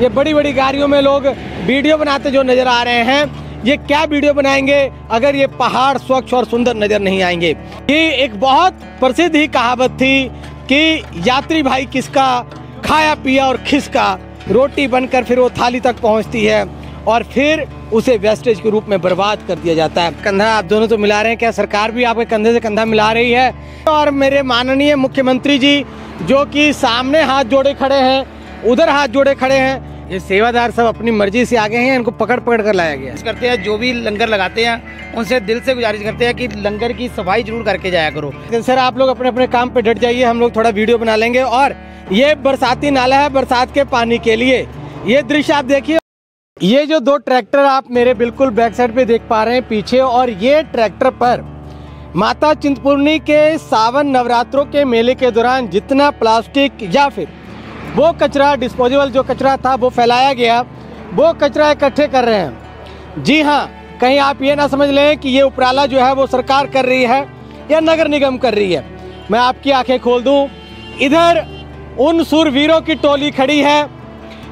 ये बड़ी बड़ी गाड़ियों में लोग वीडियो बनाते जो नज़र आ रहे हैं। ये क्या वीडियो बनाएँगे? अगर ये पहाड़ स्वच्छ और सुंदर नज़र नहीं आएँगे। ये एक बहुत प्रसिद्ध ही कहावत थी कि यात्री भाई किसका, खाया, पिया और खिसका, रोटी बनकर फिर वो थाली तक पहुँचती है और फिर उसे वेस्टेज के रूप में बर्बाद कर दिया जाता है। कंधा, आप दोनों तो मिला रहे हैं, क्या सरकार भी आपके कंधे से कंधा मिला रही है? और मेरे माननीय मुख्यमंत्री जी, जो कि सामने हाथ जोड़े खड़े हैं उधर हाथ जोड़े खड़े हैं। ये सेवादार सब अपनी मर्ज़ी से आगे हैं इनको पकड़ पकड़ कर लाया गया। करते हैं जो भी लंगर लगाते हैं उनसे दिल से गुजारिश करते हैं कि लंगर की सफ़ाई ज़रूर करके जाया करो। लेकिन सर आप लोग अपने अपने काम पे डट जाइए हम लोग थोड़ा वीडियो बना लेंगे। और ये बरसाती नाला है बरसात के पानी के लिए। ये दृश्य आप देखिए। ये जो दो ट्रैक्टर आप मेरे बिल्कुल बैक साइड पे देख पा रहे हैं पीछे और ये ट्रैक्टर पर माता चिंतपूर्णी के सावन नवरात्रों के मेले के दौरान जितना प्लास्टिक या फिर वो कचरा डिस्पोजेबल जो कचरा था, वो फैलाया गया। वो कचरा इकट्ठे कर रहे हैं। जी हाँ कहीं आप ये ना समझ लें कि ये उपराला जो है, वो सरकार कर रही है या नगर निगम कर रही है। मैं आपकी आँखें खोल दूँ। इधर उन सुरवीरों की टोली खड़ी है,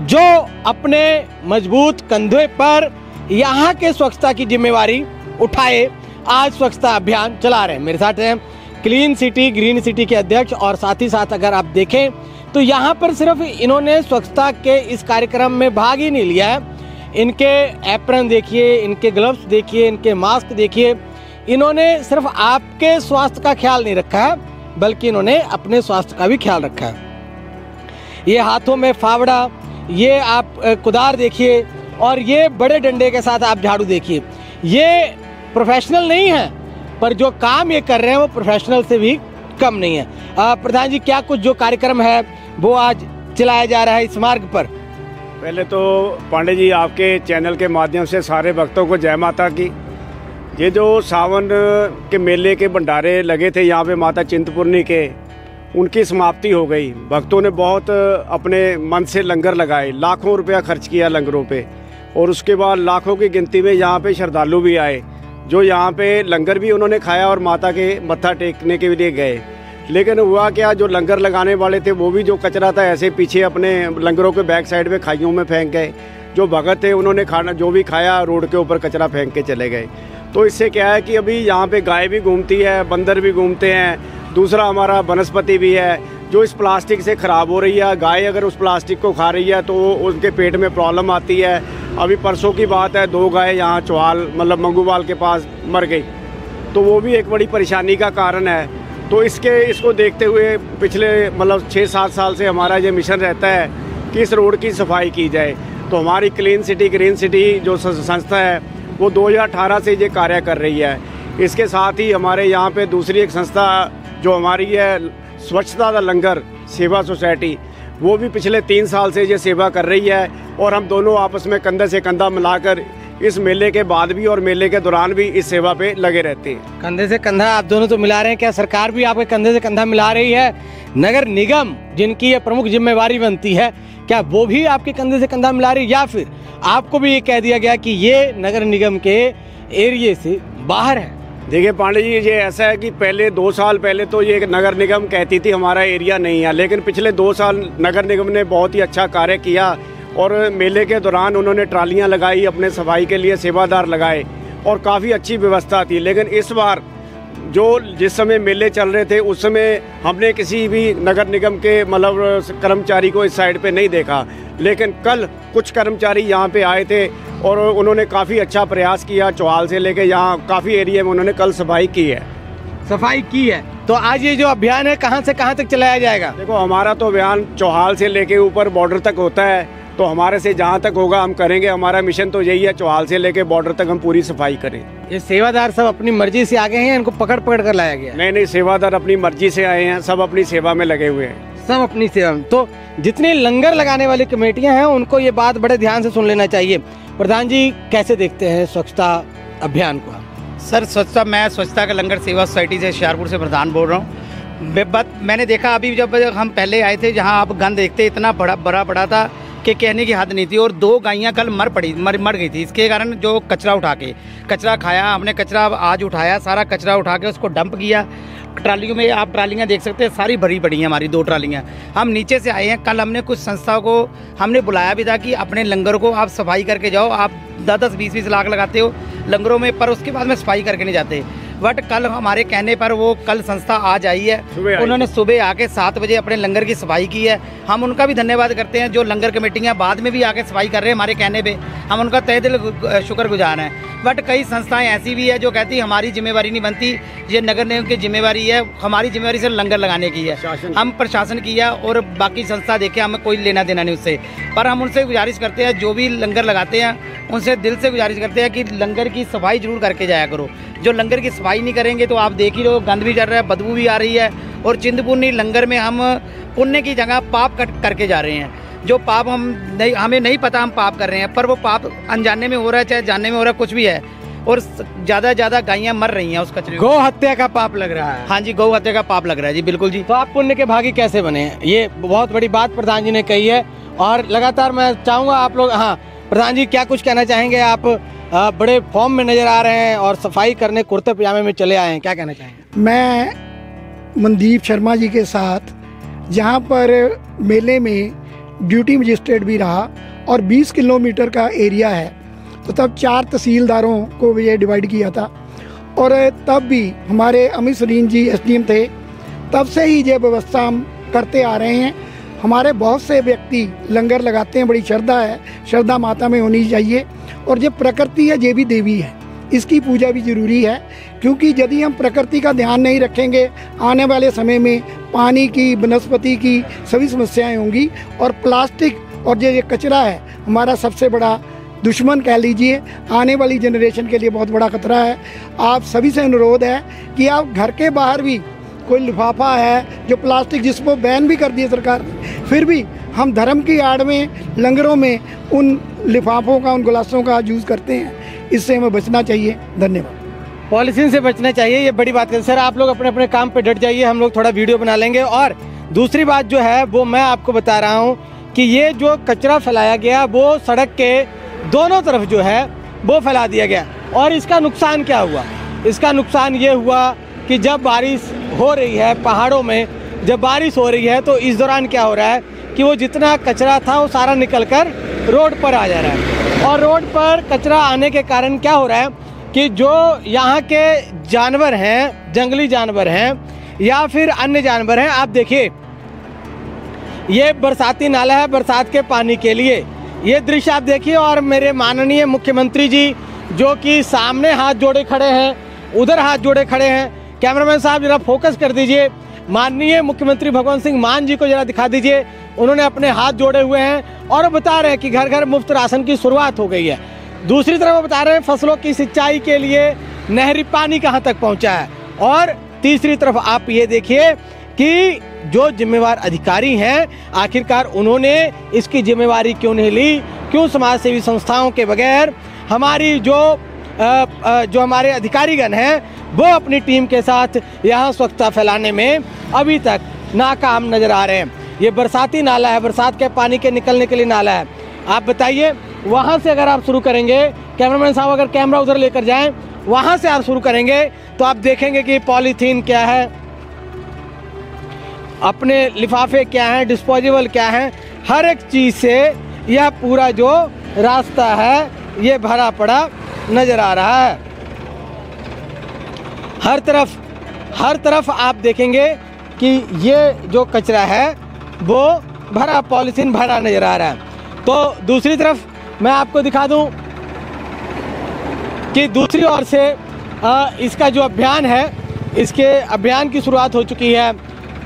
जो अपने मज़बूत कंधे पर यहाँ के स्वच्छता की जिम्मेवारी उठाए, आज स्वच्छता अभियान चला रहे हैं। मेरे साथ हैं क्लीन सिटी, ग्रीन सिटी के अध्यक्ष और साथ ही साथ अगर आप देखें तो यहाँ पर सिर्फ़ इन्होंने स्वच्छता के इस कार्यक्रम में भाग ही नहीं लिया है। इनके एप्रन देखिए, इनके ग्लव्स देखिए, इनके मास्क देखिए, इन्होंने सिर्फ़ आपके स्वास्थ्य का ख्याल नहीं रखा है, बल्कि इन्होंने अपने स्वास्थ्य का भी ख्याल रखा है। ये हाथों में फावड़ा, ये आप कुदार देखिए, और ये बड़े डंडे के साथ आप झाड़ू देखिए। ये प्रोफेशनल नहीं है पर जो काम ये कर रहे हैं वो प्रोफेशनल से भी कम नहीं है। प्रधान जी, क्या कुछ जो कार्यक्रम है, वो आज चलाया जा रहा है इस मार्ग पर? पहले तो पांडे जी, आपके चैनल के माध्यम से सारे भक्तों को जय माता की। ये जो सावन के मेले के भंडारे लगे थे यहाँ पे माता चिंतपूर्णी के, उनकी समाप्ति हो गई। भक्तों ने बहुत अपने मन से लंगर लगाए, लाखों रुपया खर्च किया लंगरों पे। और उसके बाद लाखों की गिनती में यहाँ पे श्रद्धालु भी आए। जो यहाँ पे लंगर भी उन्होंने खाया और माता के मत्था टेकने के लिए गए। लेकिन हुआ क्या, जो लंगर लगाने वाले थे, वो भी जो कचरा था, ऐसे पीछे अपने लंगरों के बैक साइड में खाइयों में फेंक गए। जो भगत थे, उन्होंने खाना, जो भी खाया, रोड के ऊपर कचरा फेंक के चले गए। तो इससे क्या है कि अभी यहाँ पे गाय भी घूमती है, बंदर भी घूमते हैं, दूसरा हमारा वनस्पति भी है, जो इस प्लास्टिक से ख़राब हो रही है। गाय अगर उस प्लास्टिक को खा रही है तो उनके पेट में प्रॉब्लम आती है अभी परसों की बात है, दो गाय यहाँ चौहाल मतलब मंगूवाल के पास मर गई। तो वो भी एक बड़ी परेशानी का कारण है। तो इसके, इसको देखते हुए पिछले मतलब छः सात साल से हमारा ये मिशन रहता है कि इस रोड की सफ़ाई की जाए। तो हमारी क्लीन सिटी ग्रीन सिटी जो संस्था है, वो 2018 से ये कार्य कर रही है। इसके साथ ही हमारे यहाँ पे दूसरी एक संस्था जो हमारी है, स्वच्छता दा लंगर, सेवा सोसाइटी वो भी पिछले तीन साल से ये सेवा कर रही है और हम दोनों आपस में कंधे से कंधा मिलाकर इस मेले के बाद भी और मेले के दौरान भी इस सेवा पे लगे रहते हैं। कंधे से कंधा आप दोनों तो मिला रहे हैं, क्या सरकार भी आपके कंधे से कंधा मिला रही है? नगर निगम, जिनकी ये प्रमुख जिम्मेवारी बनती है, क्या वो भी आपके कंधे से कंधा मिला रही है? या फिर आपको भी ये कह दिया गया कि ये नगर निगम के एरिए से बाहर है? देखिए पांडे जी, ये ऐसा है कि पहले दो साल पहले तो ये नगर निगम कहती थी, हमारा एरिया नहीं है। लेकिन पिछले दो साल नगर निगम ने बहुत ही अच्छा कार्य किया और मेले के दौरान उन्होंने ट्रालियाँ लगाई, अपने सफ़ाई के लिए सेवादार लगाए और काफ़ी अच्छी व्यवस्था थी। लेकिन इस बार जो जिस समय मेले चल रहे थे, उस समय हमने किसी भी नगर निगम के मतलब कर्मचारी को इस साइड पे नहीं देखा। लेकिन कल कुछ कर्मचारी यहाँ पे आए थे और उन्होंने काफ़ी अच्छा प्रयास किया चौहाल से लेके यहाँ काफ़ी एरिया में उन्होंने कल सफ़ाई की है। सफ़ाई की है। तो आज ये जो अभियान है कहाँ से कहाँ तक चलाया जाएगा? देखो हमारा तो अभियान चौहाल से लेके ऊपर बॉर्डर तक होता है तो हमारे से जहाँ तक होगा हम करेंगे। हमारा मिशन तो यही है चौहाल से लेके बॉर्डर तक हम पूरी सफ़ाई करें। ये सेवादार सब अपनी मर्ज़ी से आगे हैं इनको पकड़ पकड़ कर लाया गया? है। नए नए सेवादार अपनी मर्ज़ी से आए हैं सब अपनी सेवा में लगे हुए हैं। सब अपनी सेवा में। तो जितनी लंगर लगाने वाली कमेटियाँ हैं उनको ये बात बड़े ध्यान से सुन लेना चाहिए। प्रधान जी, कैसे देखते हैं स्वच्छता अभियान को सर, स्वच्छता, मैं स्वच्छता का लंगर सेवा सोसाइटी से हशियारपुर से प्रधान बोल रहा हूँ। बे- बात मैंने देखा अभी जब हम पहले आए थे, जहाँ आप गंद देखते, इतना बड़ा बड़ा पड़ा था। कि कहने की हद नहीं थी और दो गायें कल मर पड़ी, मर मर गई थी। इसके कारण जो कचरा उठा के, कचरा खाया, हमने कचरा आज उठाया, सारा कचरा उठा के उसको डंप किया। ट्रालियों में आप ट्रालियाँ देख सकते हैं, सारी भरी पड़ी हैं हमारी दो ट्रालियाँ। हम नीचे से आए हैं, कल हमने कुछ संस्थाओं को, हमने बुलाया भी था कि अपने लंगर को आप सफ़ाई करके जाओ, आप दस दस, बीस बीस लाख लगाते हो लंगरों में, पर उसके बाद में सफ़ाई करके नहीं जाते। बट कल हमारे कहने पर वो कल संस्था आज आई है। उन्होंने सुबह आके सात बजे अपने लंगर की सफ़ाई की है। हम उनका भी धन्यवाद करते हैं जो लंगर कमेटियाँ बाद में भी आके सफ़ाई कर रहे हैं हमारे कहने पे। हम उनका तय दिल गु- शुक्रगुजार हैं। बट कई संस्थाएँ ऐसी भी है जो कहती है हमारी जिम्मेवारी नहीं बनती। ये नगर निगम की जिम्मेवारी है। हमारी जिम्मेवारी सिर्फ़ लंगर लगाने की है। हम प्रशासन की है और बाकी संस्था देखे हमें कोई लेना देना नहीं उससे। पर हम उनसे गुजारिश करते हैं जो भी लंगर लगाते हैं उनसे दिल से गुजारिश करते हैं कि लंगर की सफ़ाई ज़रूर करके जाया करो। जो लंगर की सफ़ाई नहीं करेंगे तो आप देख ही लो गंद भी चल रहा है बदबू भी आ रही है और चिंतपूर्णी लंगर में हम पुण्य की जगह पाप कट करके जा रहे हैं। जो पाप हम नहीं हमें नहीं पता हम पाप कर रहे हैं पर वो पाप अनजाने में हो रहा है चाहे जानने में हो रहा है कुछ भी है। और ज़्यादा ज़्यादा गायें मर रही हैं उस कचरे गौ हत्या का पाप लग रहा है। हाँ जी गौ हत्या का पाप लग रहा है जी बिल्कुल जी। तो आप पुण्य के भागी कैसे बने? हैं ये बहुत बड़ी बात प्रधान जी ने कही है और लगातार मैं चाहूँगा आप लोग हाँ प्रधान जी, क्या कुछ कहना चाहेंगे आप? बड़े फॉर्म में नज़र आ रहे हैं और सफ़ाई करने कुर्ते पजामे में चले आए हैं, क्या कहना चाहेंगे? मैं मनदीप शर्मा जी के साथ जहाँ पर मेले में ड्यूटी मजिस्ट्रेट भी रहा और 20 किलोमीटर का एरिया है तो तब चार तहसीलदारों को ये डिवाइड किया था। और तब भी हमारे अमित सरीन जी एसडीएम थे, तब से ही ये व्यवस्था हम करते आ रहे हैं। हमारे बहुत से व्यक्ति लंगर लगाते हैं, बड़ी श्रद्धा है। श्रद्धा माता में होनी चाहिए। और जो प्रकृति है, ये भी देवी है। इसकी पूजा भी ज़रूरी है, क्योंकि यदि हम प्रकृति का ध्यान नहीं रखेंगे, आने वाले समय में पानी की, वनस्पति की सभी समस्याएँ होंगी और प्लास्टिक और जो ये कचरा है, हमारा सबसे बड़ा दुश्मन कह लीजिए, आने वाली जनरेशन के लिए बहुत बड़ा खतरा है। आप सभी से अनुरोध है कि आप घर के बाहर भी कोई लिफाफा है, जो प्लास्टिक जिसको बैन भी कर दिए सरकार ने फिर भी हम धर्म की आड़ में, लंगरों में, उन लिफाफों का, उन गिलासों का यूज़ करते हैं। इससे हमें बचना चाहिए। धन्यवाद। पॉलिथीन से बचना चाहिए, ये बड़ी बात है सर आप लोग अपने अपने काम पे डट जाइए, हम लोग थोड़ा वीडियो बना लेंगे। और दूसरी बात जो है, वो मैं आपको बता रहा हूँ कि ये जो कचरा फैलाया गया, वो सड़क के दोनों तरफ़ जो है, वो फैला दिया गया। और इसका नुकसान क्या हुआ? इसका नुकसान ये हुआ कि जब बारिश हो रही है पहाड़ों में जब बारिश हो रही है तो इस दौरान क्या हो रहा है कि वो जितना कचरा था वो सारा निकल कर रोड पर आ जा रहा है। और रोड पर कचरा आने के कारण क्या हो रहा है कि जो यहाँ के जानवर हैं, जंगली जानवर हैं या फिर अन्य जानवर हैं, आप देखिए, ये बरसाती नाला है बरसात के पानी के लिए। ये दृश्य आप देखिए और मेरे माननीय मुख्यमंत्री जी, जो कि सामने हाथ जोड़े खड़े हैं, उधर हाथ जोड़े खड़े हैं। कैमरामैन साहब, जरा फोकस कर दीजिए। माननीय मुख्यमंत्री भगवंत सिंह मान जी को जरा दिखा दीजिए। उन्होंने अपने हाथ जोड़े हुए हैं और बता रहे हैं कि घर घर मुफ़्त राशन की शुरुआत हो गई है। दूसरी तरफ़ बता रहे हैं फ़सलों की सिंचाई के लिए नहरी पानी कहाँ तक पहुँचा है। और तीसरी तरफ़ आप ये देखिए कि जो जिम्मेवार अधिकारी हैं आखिरकार उन्होंने इसकी जिम्मेवारी क्यों नहीं ली? क्यों समाज सेवी संस्थाओं के बगैर हमारी जो अ, अ, जो हमारे अधिकारीगण हैं वो अपनी टीम के साथ यहाँ स्वच्छता फैलाने में अभी तक नाकाम नज़र आ रहे हैं। ये बरसाती नाला है, बरसात के पानी के निकलने के लिए नाला है। आप बताइए, वहाँ से अगर आप शुरू करेंगे, कैमरामैन साहब, अगर कैमरा उधर लेकर जाएँ, वहाँ से आप शुरू करेंगे तो आप देखेंगे कि पॉलीथीन क्या है, अपने लिफाफे क्या हैं डिस्पोजेबल क्या हैं। हर एक चीज़ से यह पूरा जो रास्ता है, ये भरा पड़ा नज़र आ रहा है। हर तरफ़ हर तरफ़ आप देखेंगे कि ये जो कचरा है वो भरा पॉलीथीन भरा नज़र आ रहा है। तो दूसरी तरफ़ मैं आपको दिखा दूँ कि दूसरी ओर से अ, इसका जो अभियान है इसके अभियान की शुरुआत हो चुकी है।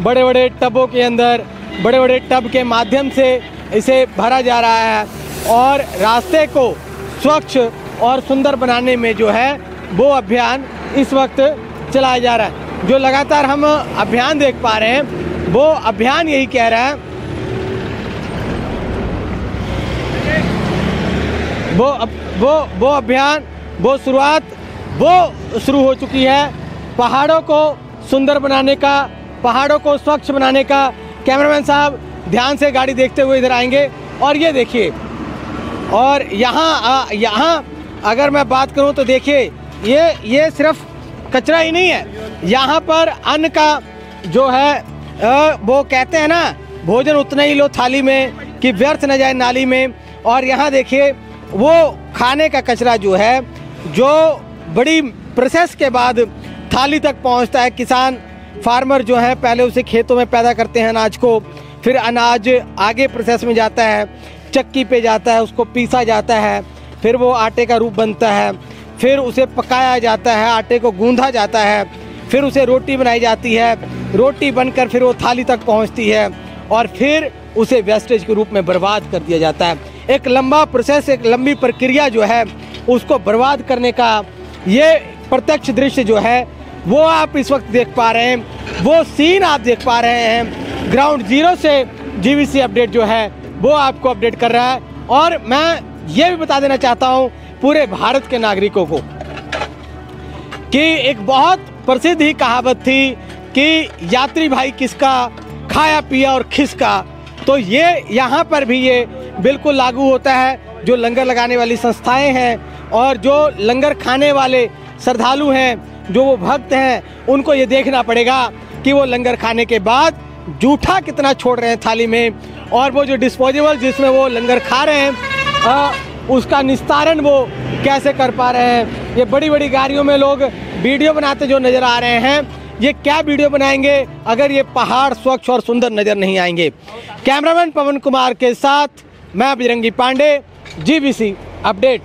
बड़े बड़े टबों के अंदर बड़े बड़े टब के माध्यम से इसे भरा जा रहा है और रास्ते को स्वच्छ और सुंदर बनाने में जो है वो अभियान इस वक्त चलाया जा रहा है। जो लगातार हम अभियान देख पा रहे हैं, वो अभियान यही कह रहा है। वो वो वो अभियान, वो शुरुआत, वो शुरू हो चुकी है। पहाड़ों को सुंदर बनाने का, पहाड़ों को स्वच्छ बनाने का। कैमरामैन साहब, ध्यान से गाड़ी देखते हुए इधर आएँगे। और ये देखिए, और यहाँ यहाँ, अगर मैं बात करूँ तो देखिए, ये ये सिर्फ़ कचरा ही नहीं है। यहाँ पर अन्न का जो है वो कहते हैं ना, भोजन उतना ही लो थाली में कि व्यर्थ न जाए नाली में। और यहाँ देखिए, वो खाने का कचरा जो है, जो बड़ी प्रोसेस के बाद थाली तक पहुँचता है। किसान फार्मर जो है, पहले उसे खेतों में पैदा करते हैं अनाज को, फिर अनाज आगे प्रोसेस में जाता है, चक्की पे जाता है, उसको पीसा जाता है, फिर वो आटे का रूप बनता है। फिर उसे पकाया जाता है, आटे को गूंधा जाता है, फिर उसे रोटी बनाई जाती है, रोटी बनकर फिर वो थाली तक पहुँचती है और फिर उसे वेस्टेज के रूप में बर्बाद कर दिया जाता है। एक लंबा प्रोसेस एक लंबी प्रक्रिया जो है, उसको बर्बाद करने का ये प्रत्यक्ष दृश्य जो है, वो आप इस वक्त देख पा रहे हैं, वो सीन आप देख पा रहे हैं। ग्राउंड ज़ीरो से जीवीसी अपडेट जो है, वो आपको अपडेट कर रहा है। और मैं ये भी बता देना चाहता हूँ पूरे भारत के नागरिकों को। कि एक बहुत प्रसिद्ध ही कहावत थी कि यात्री भाई किसका खाया पिया और खिसका। तो ये यहाँ पर भी ये बिल्कुल लागू होता है जो लंगर लगाने वाली संस्थाएँ हैं और जो लंगर खाने वाले श्रद्धालु हैं जो वो भक्त हैं उनको ये देखना पड़ेगा कि वो लंगर खाने के बाद जूठा कितना छोड़ रहे हैं थाली में और वो जो डिस्पोजेबल जिसमें वो लंगर खा रहे हैं आ, उसका निस्तारण वो कैसे कर पा रहे हैं? ये बड़ी बड़ी गाड़ियों में लोग वीडियो बनाते जो नज़र आ रहे हैं। ये क्या वीडियो बनाएँगे? अगर ये पहाड़ स्वच्छ और सुंदर नज़र नहीं आएँगे। कैमरामैन पवन कुमार के साथ मैं बिरंगी पांडे जीबीसी अपडेट